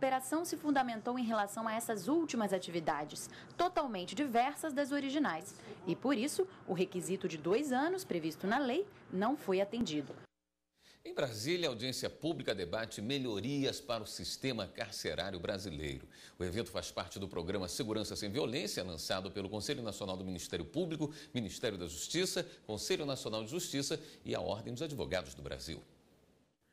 recuperação se fundamentou em relação a essas últimas atividades, totalmente diversas das originais. E por isso, o requisito de dois anos previsto na lei não foi atendido. Em Brasília, a audiência pública debate melhorias para o sistema carcerário brasileiro. O evento faz parte do programa Segurança Sem Violência, lançado pelo Conselho Nacional do Ministério Público, Ministério da Justiça, Conselho Nacional de Justiça e a Ordem dos Advogados do Brasil.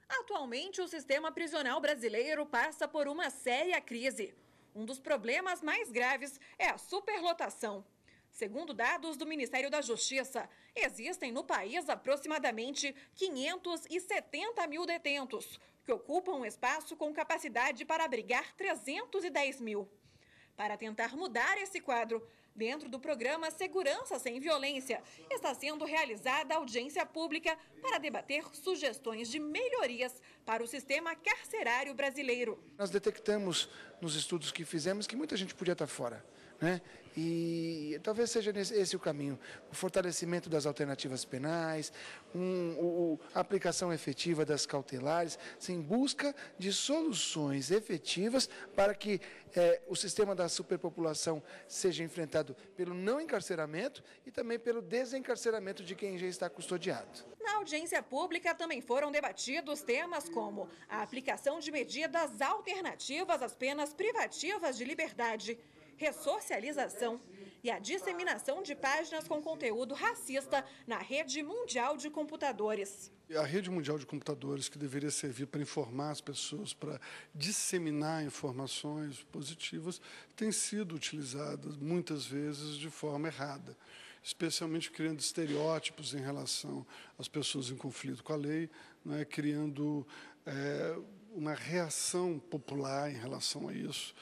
Atualmente, o sistema prisional brasileiro passa por uma séria crise. Um dos problemas mais graves é a superlotação. Segundo dados do Ministério da Justiça, existem no país aproximadamente 570 mil detentos, que ocupam um espaço com capacidade para abrigar 310 mil. Para tentar mudar esse quadro, dentro do programa Segurança Sem Violência, está sendo realizada audiência pública para debater sugestões de melhorias para o sistema carcerário brasileiro. Nós detectamos nos estudos que fizemos que muita gente podia estar fora. Né? E talvez seja esse o caminho: o fortalecimento das alternativas penais, um, a aplicação efetiva das cautelares, em busca de soluções efetivas para que é, o sistema da superpopulação seja enfrentado pelo não encarceramento e também pelo desencarceramento de quem já está custodiado. Na audiência pública também foram debatidos temas como a aplicação de medidas alternativas às penas privativas de liberdade ressocialização e a disseminação de páginas com conteúdo racista na rede mundial de computadores. A rede mundial de computadores, que deveria servir para informar as pessoas, para disseminar informações positivas, tem sido utilizada muitas vezes de forma errada, especialmente criando estereótipos em relação às pessoas em conflito com a lei, é, criando é, uma reação popular em relação a isso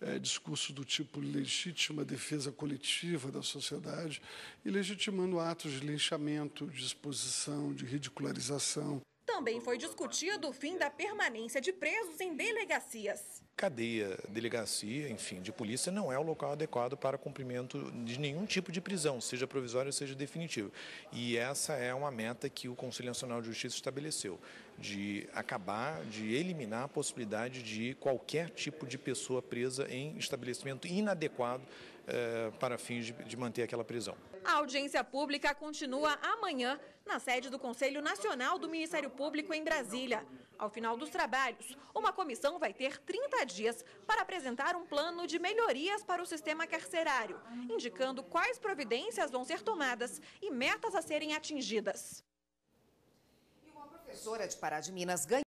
é, discurso do tipo legítima defesa coletiva da sociedade e legitimando atos de linchamento, de exposição, de ridicularização. Também foi discutido o fim da permanência de presos em delegacias. Cadeia, delegacia, enfim, de polícia não é o local adequado para cumprimento de nenhum tipo de prisão, seja provisória, seja definitiva. E essa é uma meta que o Conselho Nacional de Justiça estabeleceu, de acabar, de eliminar a possibilidade de qualquer tipo de pessoa presa em estabelecimento inadequado eh, para fins de, de manter aquela prisão. A audiência pública continua amanhã na sede do Conselho Nacional do Ministério Público em Brasília. Ao final dos trabalhos, uma comissão vai ter 30 dias para apresentar um plano de melhorias para o sistema carcerário, indicando quais providências vão ser tomadas e metas a serem atingidas. E uma professora de Pará de Minas ganhou